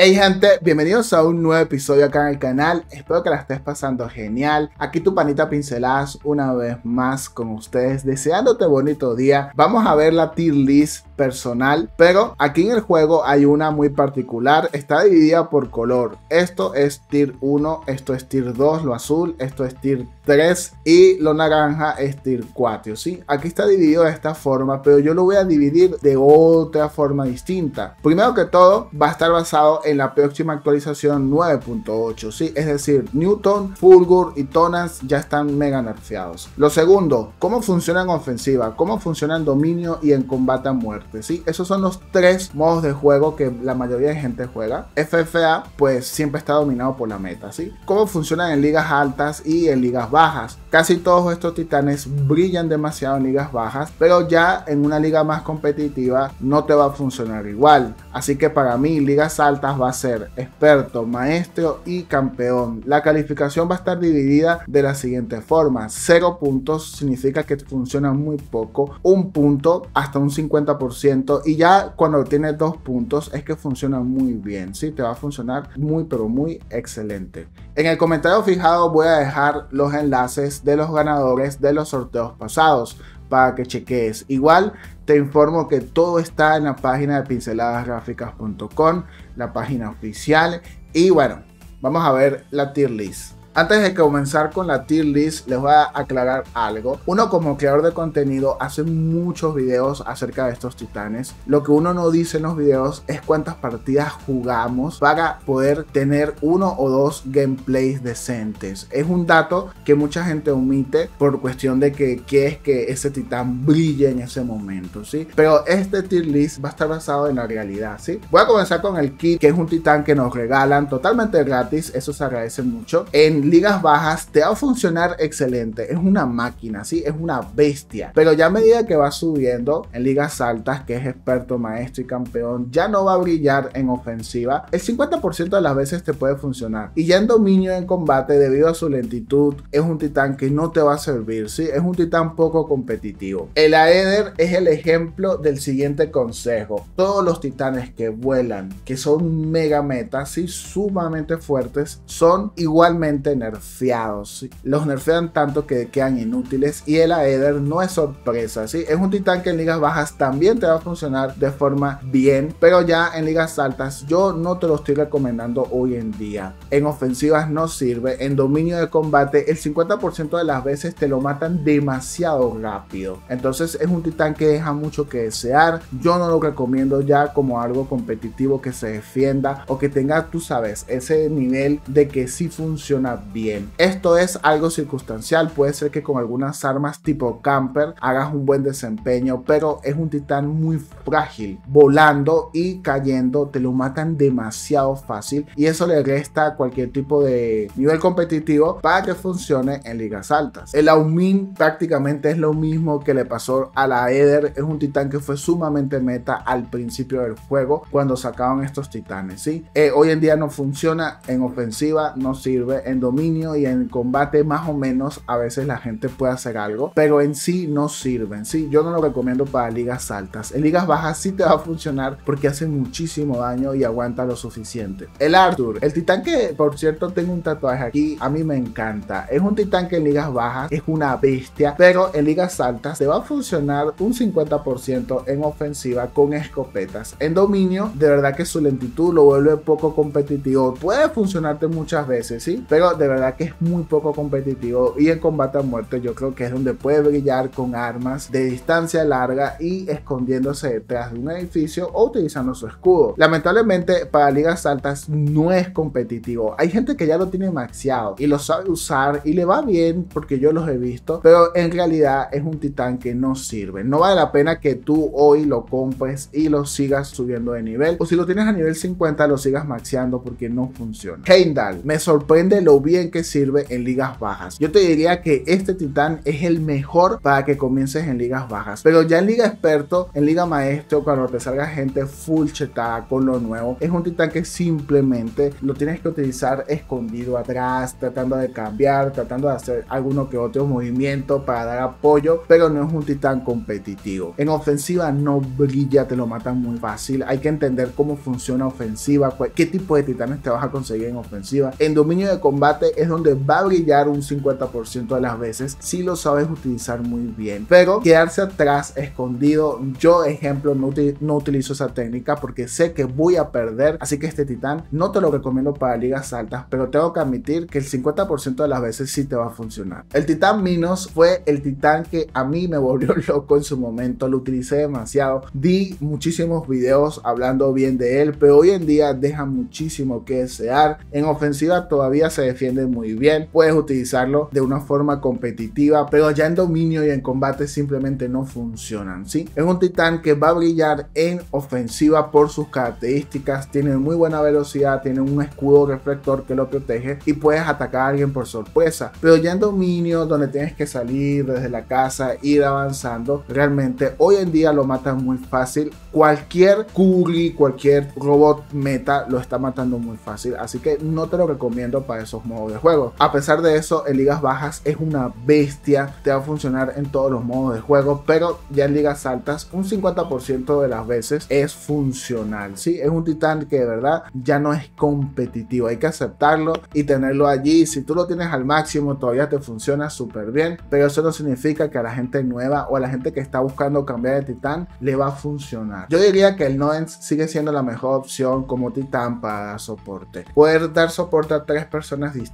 Hey gente, bienvenidos a un nuevo episodio acá en el canal, espero que la estés pasando genial, aquí tu panita pinceladas una vez más con ustedes, deseándote bonito día, vamos a ver la tier list personal, pero aquí en el juego hay una muy particular, está dividida por color, esto es tier 1, esto es tier 2, lo azul, esto es tier 3 y lo naranja es tier 4, ¿sí? Aquí está dividido de esta forma, pero yo lo voy a dividir de otra forma distinta. Primero que todo, va a estar basado en la próxima actualización 9.8, ¿sí? Es decir, Newton, Fulgur y Tonas ya están mega nerfeados. Lo segundo, cómo funciona en ofensiva, cómo funciona en dominio y en combate a muerte, ¿sí? Esos son los tres modos de juego que la mayoría de gente juega. FFA, pues siempre está dominado por la meta, ¿sí? Cómo funcionan en ligas altas y en ligas bajas. Casi todos estos titanes brillan demasiado en ligas bajas, pero ya en una liga más competitiva no te va a funcionar igual. Así que para mí, ligas altas va a ser experto, maestro y campeón. La calificación va a estar dividida de la siguiente forma. 0 puntos significa que funciona muy poco. Un punto hasta un 50%. Y ya cuando tienes dos puntos es que funciona muy bien. Sí, te va a funcionar muy pero muy excelente. En el comentario fijado voy a dejar los enlaces de los ganadores de los sorteos pasados para que cheques. Igual te informo que todo está en la página de pinceladasgráficas.com, la página oficial. Y bueno, vamos a ver la tier list. Antes de comenzar con la tier list, les voy a aclarar algo. Uno como creador de contenido hace muchos videos acerca de estos titanes. Lo que uno no dice en los videos es cuántas partidas jugamos para poder tener uno o dos gameplays decentes. Es un dato que mucha gente omite por cuestión de que es que ese titán brille en ese momento, ¿sí? Pero este tier list va a estar basado en la realidad, ¿sí? Voy a comenzar con el kit, que es un titán que nos regalan totalmente gratis. Eso se agradece mucho. En ligas bajas te va a funcionar excelente. Es una máquina, ¿sí? Es una bestia. Pero ya a medida que va subiendo en ligas altas, que es experto, maestro y campeón, ya no va a brillar en ofensiva. El 50% de las veces te puede funcionar. Y ya en dominio en combate, debido a su lentitud, es un titán que no te va a servir, ¿sí? Es un titán poco competitivo. El Aether es el ejemplo del siguiente consejo. Todos los titanes que vuelan, que son mega metas, ¿sí? Sumamente fuertes, son igualmente nerfeados. Los nerfean tanto que quedan inútiles y el Aether no es sorpresa. ¿sí? Es un titán que en ligas bajas también te va a funcionar de forma bien, pero ya en ligas altas yo no te lo estoy recomendando hoy en día. En ofensivas no sirve, en dominio de combate el 50% de las veces te lo matan demasiado rápido. Entonces es un titán que deja mucho que desear. Yo no lo recomiendo ya como algo competitivo que se defienda o que tenga, tú sabes, ese nivel de que sí funciona bien. Esto es algo circunstancial, puede ser que con algunas armas tipo camper hagas un buen desempeño, pero es un titán muy frágil, volando y cayendo te lo matan demasiado fácil y eso le resta cualquier tipo de nivel competitivo para que funcione en ligas altas. El Aumin prácticamente es lo mismo que le pasó a la Eder, es un titán que fue sumamente meta al principio del juego cuando sacaban estos titanes, ¿sí? Eh, hoy en día no funciona en ofensiva, no sirve en dominio y en combate más o menos a veces la gente puede hacer algo, pero en sí no sirven. Sí, yo no lo recomiendo para ligas altas. En ligas bajas sí te va a funcionar porque hace muchísimo daño y aguanta lo suficiente. El Arthur, el titán que por cierto tengo un tatuaje aquí, a mí me encanta. Es un titán que en ligas bajas es una bestia, pero en ligas altas te va a funcionar un 50% en ofensiva con escopetas. En dominio, de verdad que su lentitud lo vuelve poco competitivo. Puede funcionarte muchas veces, sí, pero de verdad que es muy poco competitivo y en combate a muerte yo creo que es donde puede brillar con armas de distancia larga y escondiéndose detrás de un edificio o utilizando su escudo. Lamentablemente para ligas altas no es competitivo. Hay gente que ya lo tiene maxeado y lo sabe usar y le va bien porque yo los he visto, pero en realidad es un titán que no sirve. No vale la pena que tú hoy lo compres y lo sigas subiendo de nivel o si lo tienes a nivel 50 lo sigas maxeando porque no funciona. Heimdall, me sorprende lo bien que sirve en ligas bajas. Yo te diría que este titán es el mejor para que comiences en ligas bajas, pero ya en liga experto, en liga maestro, cuando te salga gente full chetada con lo nuevo, es un titán que simplemente lo tienes que utilizar escondido atrás, tratando de cambiar, tratando de hacer alguno que otro movimiento para dar apoyo, pero no es un titán competitivo. En ofensiva no brilla, te lo matan muy fácil. Hay que entender cómo funciona ofensiva, qué tipo de titanes te vas a conseguir en ofensiva. En dominio de combate es donde va a brillar un 50% de las veces si lo sabes utilizar muy bien. Pero quedarse atrás escondido, yo ejemplo no, no utilizo esa técnica porque sé que voy a perder. Así que este titán no te lo recomiendo para ligas altas, pero tengo que admitir que el 50% de las veces sí te va a funcionar. El titán Minos fue el titán que a mí me volvió loco en su momento, lo utilicé demasiado, di muchísimos videos hablando bien de él, pero hoy en día deja muchísimo que desear. En ofensiva todavía se defiende muy bien, puedes utilizarlo de una forma competitiva, pero ya en dominio y en combate simplemente no funcionan, ¿sí? Es un titán que va a brillar en ofensiva por sus características, tiene muy buena velocidad, tiene un escudo reflector que lo protege y puedes atacar a alguien por sorpresa, pero ya en dominio donde tienes que salir desde la casa, ir avanzando, realmente hoy en día lo matan muy fácil, cualquier curry, cualquier robot meta lo está matando muy fácil, así que no te lo recomiendo para esos modos de juego. A pesar de eso, en ligas bajas es una bestia, te va a funcionar en todos los modos de juego, pero ya en ligas altas un 50% de las veces es funcional, ¿sí? Es un titán que de verdad ya no es competitivo, hay que aceptarlo y tenerlo allí. Si tú lo tienes al máximo, todavía te funciona súper bien, pero eso no significa que a la gente nueva o a la gente que está buscando cambiar de titán le va a funcionar. Yo diría que el Noens sigue siendo la mejor opción como titán para soporte. Poder dar soporte a tres personas distintas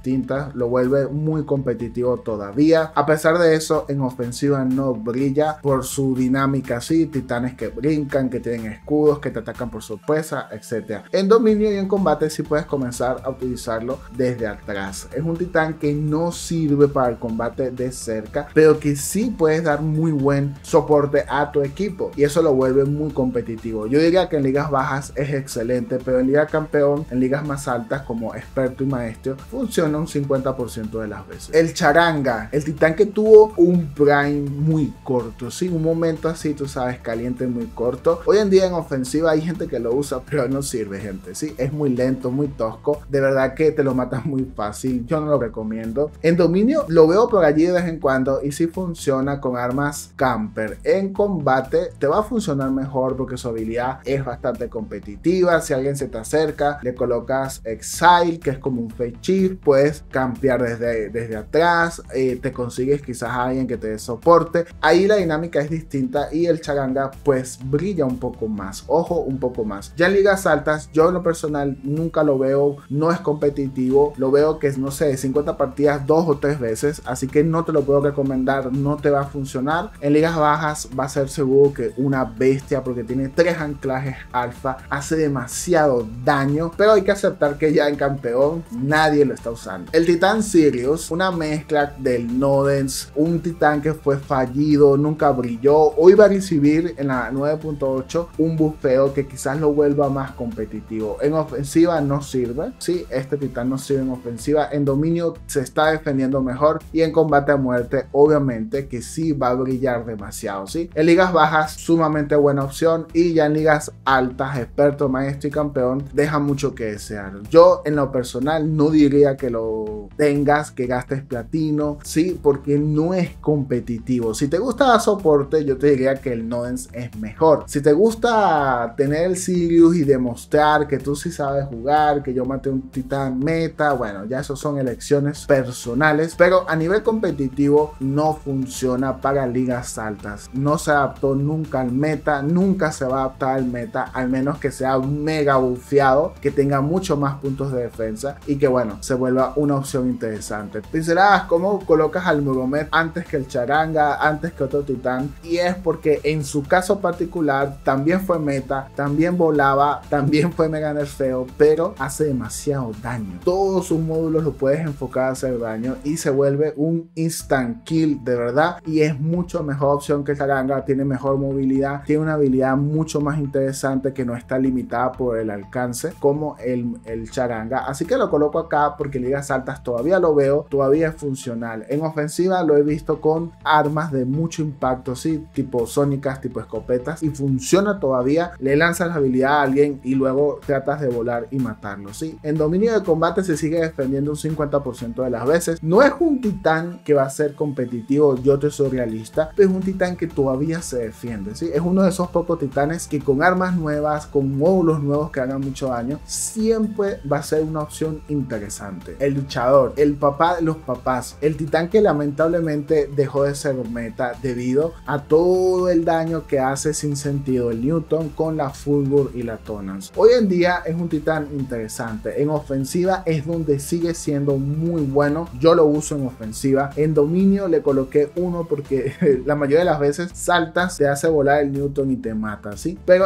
lo vuelve muy competitivo todavía. A pesar de eso, en ofensiva no brilla por su dinámica así, titanes que brincan, que tienen escudos, que te atacan por sorpresa, etc. En dominio y en combate sí puedes comenzar a utilizarlo desde atrás. Es un titán que no sirve para el combate de cerca, pero que sí puedes dar muy buen soporte a tu equipo y eso lo vuelve muy competitivo. Yo diría que en ligas bajas es excelente, pero en liga campeón, en ligas más altas como experto y maestro, funciona un 50% de las veces. El charanga, el titán que tuvo un prime muy corto, sí, un momento así, tú sabes, caliente muy corto. Hoy en día en ofensiva hay gente que lo usa, pero no sirve, gente, sí, es muy lento, muy tosco, de verdad que te lo matas muy fácil, yo no lo recomiendo. En dominio lo veo por allí de vez en cuando y sí funciona con armas camper. En combate te va a funcionar mejor porque su habilidad es bastante competitiva. Si alguien se te acerca, le colocas Exile, que es como un Fake Chief, puedes campear desde, desde atrás, eh, te consigues quizás a alguien que te dé soporte. Ahí la dinámica es distinta y el Charanga pues brilla un poco más. Ojo, un poco más. Ya en ligas altas, yo en lo personal nunca lo veo, no es competitivo. Lo veo que es, no sé, 50 partidas dos o tres veces, así que no te lo puedo recomendar, no te va a funcionar. En ligas bajas va a ser seguro que una bestia porque tiene tres anclajes alfa, hace demasiado daño, pero hay que aceptar que ya en campeón nadie lo está El titán Sirius, una mezcla del Nodens, un titán que fue fallido, nunca brilló, hoy va a recibir en la 9.8 un bufeo que quizás lo vuelva más competitivo. En ofensiva no sirve, sí, este titán no sirve en ofensiva, en dominio se está defendiendo mejor y en combate a muerte obviamente que sí va a brillar demasiado, sí. En ligas bajas sumamente buena opción y ya en ligas altas, experto, maestro y campeón deja mucho que desear. Yo en lo personal no diría que lo tengas, que gastes platino, sí, porque no es competitivo. Si te gusta soporte, yo te diría que el Nodens es mejor. Si te gusta tener el Sirius y demostrar que tú sí sabes jugar, que yo maté un titán meta, bueno, ya eso son elecciones personales, pero a nivel competitivo no funciona para ligas altas. No se adaptó nunca al meta, nunca se va a adaptar al meta, al menos que sea mega bufeado, que tenga mucho más puntos de defensa y que bueno, se vuelva una opción interesante. Pinceladas, ¿cómo colocas al Muromet antes que el Charanga, antes que otro titán? Y es porque en su caso particular también fue meta, también volaba, también fue mega nerfeo, pero hace demasiado daño. Todos sus módulos lo puedes enfocar a hacer daño y se vuelve un instant kill de verdad y es mucho mejor opción que el Charanga, tiene mejor movilidad, tiene una habilidad mucho más interesante que no está limitada por el alcance como el, el Charanga. Así que lo coloco acá porque ligas altas todavía lo veo, todavía es funcional. En ofensiva lo he visto con armas de mucho impacto, sí, tipo sónicas, tipo escopetas, y funciona todavía. Le lanzas la habilidad a alguien y luego tratas de volar y matarlo, sí. En dominio de combate se sigue defendiendo un 50% de las veces. No es un titán que va a ser competitivo, yo te soy realista, pero es un titán que todavía se defiende, sí. Es uno de esos pocos titanes que con armas nuevas, con módulos nuevos que hagan mucho daño, siempre va a ser una opción interesante. El luchador, el papá de los papás, el titán que lamentablemente dejó de ser meta debido a todo el daño que hace sin sentido el Newton con la Fulgur y la Tonans. Hoy en día es un titán interesante. En ofensiva es donde sigue siendo muy bueno. Yo lo uso en ofensiva. En dominio le coloqué uno porque la mayoría de las veces saltas, te hace volar el Newton y te mata, ¿sí? Pero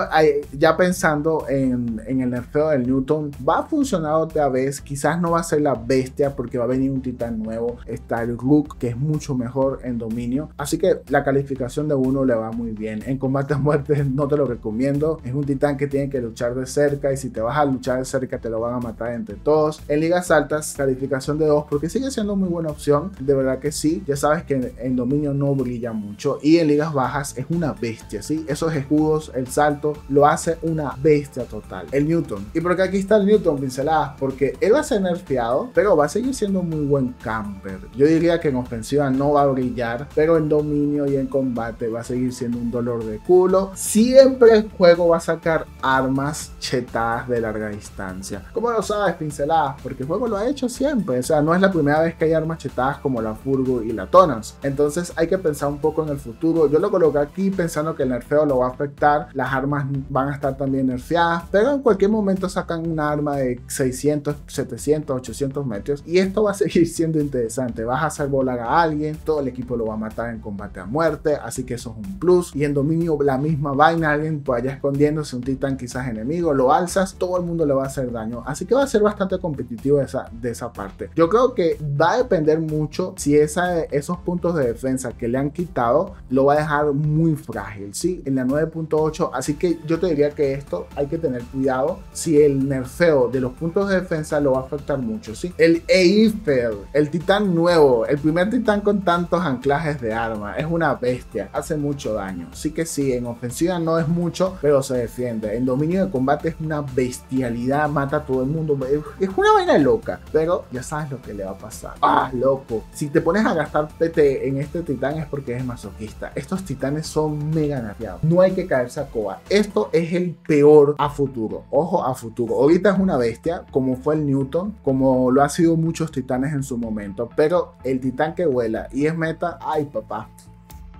ya pensando en, en el nerfeo del Newton, va a funcionar otra vez. Quizás no va a ser la bestia porque va a venir un titán nuevo. Está el Rook que es mucho mejor en dominio. Así que la calificación de uno le va muy bien. En combate a muerte no te lo recomiendo. Es un titán que tiene que luchar de cerca y si te vas a luchar de cerca te lo van a matar entre todos. En ligas altas, calificación de 2 porque sigue siendo muy buena opción. De verdad que sí. Ya sabes que en dominio no brilla mucho. Y en ligas bajas es una bestia, ¿sí? Esos escudos, el salto, lo hace una bestia total. El Newton. Y porque aquí está el Newton pinceladas, porque él va a ser nerfeado, pero va a seguir siendo muy buen camper. Yo diría que en ofensiva no va a brillar, pero en dominio y en combate va a seguir siendo un dolor de culo. Siempre el juego va a sacar armas chetadas de larga distancia. ¿Cómo lo sabes, pinceladas? Porque el juego lo ha hecho siempre. O sea, no es la primera vez que hay armas chetadas como la Furgo y la Tonans. Entonces hay que pensar un poco en el futuro. Yo lo coloqué aquí pensando que el nerfeo lo va a afectar. Las armas van a estar también nerfeadas, pero en cualquier momento sacan un arma de 600, 700, 800 metros y esto va a seguir siendo interesante. Vas a hacer volar a alguien, todo el equipo lo va a matar en combate a muerte, así que eso es un plus. Y en dominio la misma vaina, alguien por allá escondiéndose, un titán quizás enemigo, lo alzas, todo el mundo le va a hacer daño. Así que va a ser bastante competitivo esa, de esa parte. Yo creo que va a depender mucho si esa, esos puntos de defensa que le han quitado lo va a dejar muy frágil, ¿sí? En la 9.8, así que yo te diría que esto hay que tener cuidado si el nerfeo de los puntos de defensa lo va a afectar mucho, El Eiffel, el titán nuevo, el primer titán con tantos anclajes de arma, es una bestia, hace mucho daño. Sí que sí, en ofensiva no es mucho, pero se defiende. En dominio de combate es una bestialidad, mata a todo el mundo. Es una vaina loca, pero ya sabes lo que le va a pasar. Ah, loco. Si te pones a gastar PT en este titán es porque es masoquista. Estos titanes son mega nerfeados. No hay que caerse a coba. Esto es el peor a futuro. Ojo a futuro. Ahorita es una bestia, como fue el Newton, como lo ha sido muchos titanes en su momento. Pero el titán que vuela y es meta, ay papá,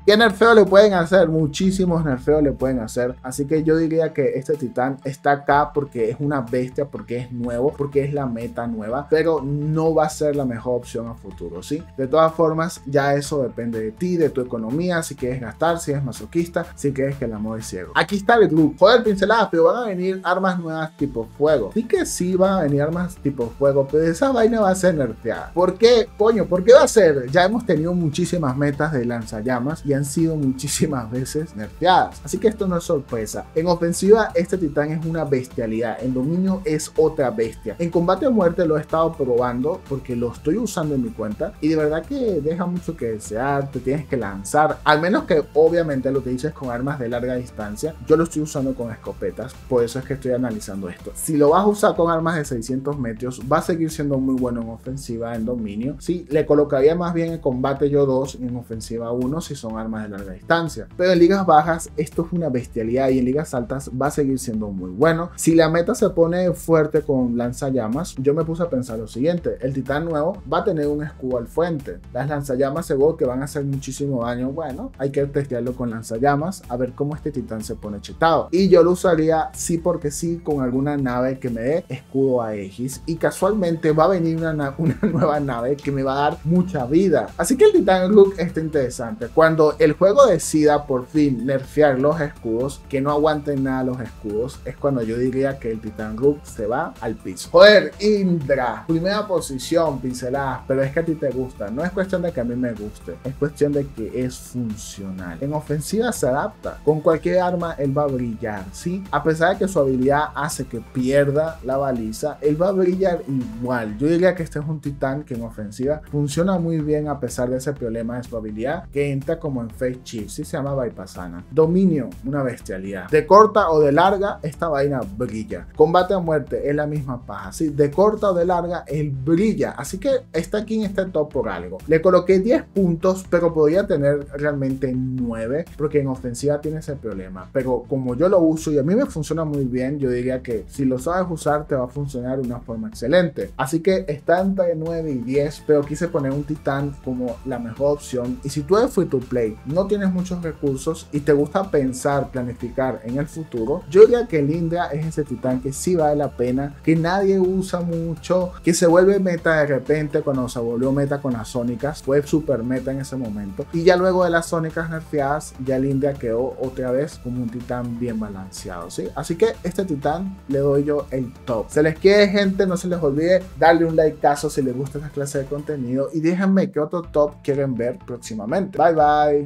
¿Qué nerfeo le pueden hacer? Muchísimos nerfeos le pueden hacer. Así que yo diría que este titán está acá porque es una bestia, porque es nuevo, porque es la meta nueva, pero no va a ser la mejor opción a futuro, ¿sí? De todas formas, ya eso depende de ti, de tu economía, si quieres gastar, si eres masoquista, si quieres que el amor es ciego. Aquí está el grupo. Joder, pinceladas, pero van a venir armas nuevas tipo fuego. Sí que sí van a venir armas tipo fuego, pero esa vaina va a ser nerfeada. ¿Por qué? Coño, ¿por qué va a ser? Ya hemos tenido muchísimas metas de lanzallamas y han sido muchísimas veces nerfeadas. Así que esto no es sorpresa. En ofensiva, este titán es una bestialidad. En dominio es otra bestia. En combate a muerte lo he estado probando porque lo estoy usando en mi cuenta y de verdad que deja mucho que desear. Te tienes que lanzar, al menos que obviamente lo utilices con armas de larga distancia. Yo lo estoy usando con escopetas, por eso es que estoy analizando esto. Si lo vas a usar con armas de 600 metros, va a seguir siendo muy bueno en ofensiva, en dominio. Sí, le colocaría más bien en combate yo 2 en ofensiva 1 si son armas de larga distancia. Pero en ligas bajas esto es una bestialidad y en ligas altas va a seguir siendo muy bueno. Si la meta se pone fuerte con lanzallamas, yo me puse a pensar lo siguiente, el titán nuevo va a tener un escudo al frente. Las lanzallamas seguro que van a hacer muchísimo daño. Bueno, hay que testearlo con lanzallamas a ver cómo este titán se pone chetado. Y yo lo usaría sí porque sí con alguna nave que me dé escudo a Aegis. Y casualmente va a venir una, una nueva nave que me va a dar mucha vida. Así que el titán look está interesante. Cuando el juego decida por fin nerfear los escudos, que no aguanten nada los escudos, es cuando yo diría que el Titan Rook se va al piso. Joder, Indra, primera posición, pinceladas, pero es que a ti te gusta. No es cuestión de que a mí me guste, es cuestión de que es funcional. En ofensiva se adapta. Con cualquier arma él va a brillar, ¿sí? A pesar de que su habilidad hace que pierda la baliza, él va a brillar igual. Yo diría que este es un titán que en ofensiva funciona muy bien a pesar de ese problema de su habilidad que entra como en face shift, ¿sí? se llama bypassana. Dominio, una bestialidad. De corta o de larga, esta vaina brilla. Combate a muerte es la misma paja, ¿sí? De corta o de larga, él brilla. Así que está aquí en este top por algo. Le coloqué 10 puntos, pero podría tener realmente 9, porque en ofensiva tiene ese problema. Pero como yo lo uso y a mí me funciona muy bien, yo diría que si lo sabes usar, te va a funcionar de una forma excelente. Así que está entre 9 y 10, pero quise poner un titán como la mejor opción. Y si tú eres free to play, no tienes muchos recursos y te gusta pensar, planificar en el futuro, yo diría que Lindra es ese titán que sí vale la pena, que nadie usa mucho, que se vuelve meta de repente cuando se volvió meta con las sónicas, fue super meta en ese momento. Y ya luego de las sónicas nerfeadas, ya Lindra quedó otra vez como un titán bien balanceado, ¿sí? Así que este titán le doy yo el top. Se les quiere gente, no se les olvide darle un like caso si les gusta esta clase de contenido y déjenme qué otro top quieren ver próximamente. Bye bye.